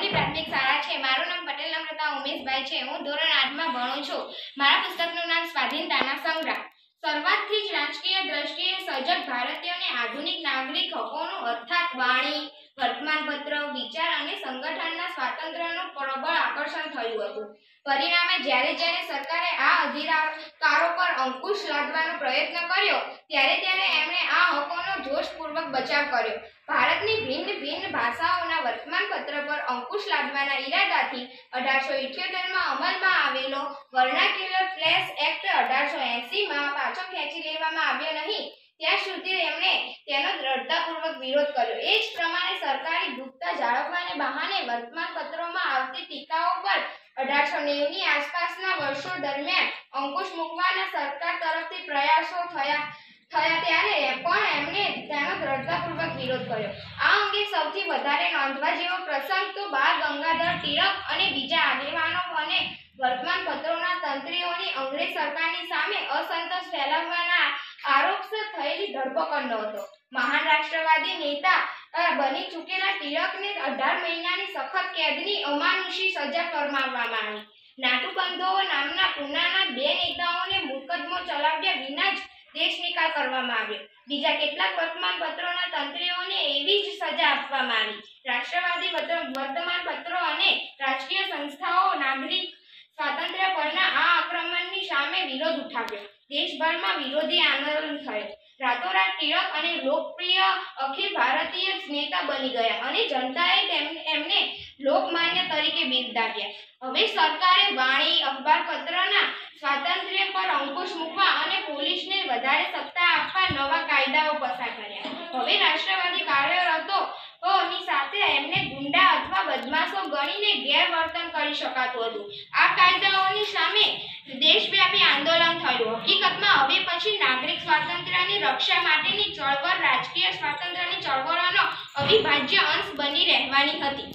ભવાની પ્રાથમિક શાળા છે. મારું નામ પટેલ નમ્રતા ઉમેશભાઈ છે. હું ધોરણ આઠમાં ભણું છું. મારા પુસ્તકનું નામ સ્વાધીનતાના સંગ્રામ શરૂઆતથી જ રાજકીય દ્રષ્ટિએ સજગ ભારતીયોને આધુનિક નાગરિક હકોનું અર્થાત વાણી, વર્તમાનપત્ર, વિચાર અને સંગઠનના સ્વાતંત્ર્યનું પ્રબળ આકર્ષણ થયું હતું. પરિણામે જ્યારે જ્યારે સરકારે આ અધિકારો પર અંકુશ લાદવાનો પ્રયત્ન કર્યો, ત્યારે ત્યારે બચાવ કર્યો. ભારતની ભિન્ન ભિન્ન ભાષાઓના વર્તમાનપત્ર પર અંકુશ લાદવાના ઈરાદાથી અઢારસો ઇઠ્યોતેરમાં અમલમાં આવેલો વર્નાક્યુલર પ્લેસ એક્ટ અઢારસો એંસીમાં પાછો ખેંચી લેવામાં આવ્યો નહીં. ત્યાં સુધી એમણે તેનો દ્રઢતાપૂર્વક વિરોધ કર્યો. એ જ પ્રમાણે સરકારી ગુપ્તા જાળવવાને બહાને વર્તમાનપત્રોમાં આવતી ટીકાઓ પર અઢારસો નેવની આસપાસના વર્ષો દરમિયાન અંકુશ મૂકવાના સરકાર તરફથી પ્રયાસો થયા થયા ત્યારે પણ એમણે તેનો દ્રઢતાપૂર્વક વિરોધ કર્યો. આ અંગે સૌથી વધારે નોંધવા જેવો પ્રસંગ તો બાળ ગંગાધર તિલક અને બીજા આગેવાનો અને વર્તમાન પત્રોના તંત્રીઓની અંગ્રેજ સરકારની સામે અસંતોષ ફેલાવવાના આરોપસર થયેલી ધરપકડનો હતો. મહાન રાષ્ટ્રવાદી નેતા બની ચૂકેલા તિલકને અઢાર મહિનાની સખત કેદની અમાનુષી સજા ફરમાવવામાં આવી. નાટુબંધો નામના પુનાના બે નેતાઓને મુકદમો ચલાવ્યા વિના જ દેશ નિકાલ કરવામાં આવ્યો. બીજા કેટલાક વર્તમાન પત્રોના તંત્રીઓને એવી જ સજા આપવામાં આવી. રાષ્ટ્રવાદી વર્તમાન પત્રો અને રાજકીય સંસ્થાઓ નાગરિક સ્વાતંત્ર્ય પરના આ આક્રમણની સામે વિરોધ ઉઠાવ્યો. દેશભરમાં વિરોધી આંદોલન થયો. રાતોરાત ટિળક અને લોકપ્રિય અખિલ ભારતીય નેતા બની ગયા અને જનતાએ એમને લોકમાન્ય તરીકે બિરદાવ્યા. હવે સરકારે વાણી, અખબાર પત્રના સ્વાતંત્ર્ય પર અંકુશ મૂકવા અને પોલીસને વધારે સત્તા આપવા નવા કાયદાઓ પસાર કર્યા. હવે રાષ્ટ્રવાદી કાર્યરતો ની સાથે એમને ગુંડા અથવા બદમાશો ગણીને ગેરવર્તન કરી શકાતું હતું. આ કાયદાઓની સામે દેશવ્યાપી આંદોલન થયું. હકીકતમાં હવે પછી નાગરિક સ્વાતંત્ર્યની રક્ષા માટેની ચળવળ, રાજકીય સ્વાતંત્ર્યની ચળવળોનો અવિભાજ્ય અંશ બની રહેવાની હતી.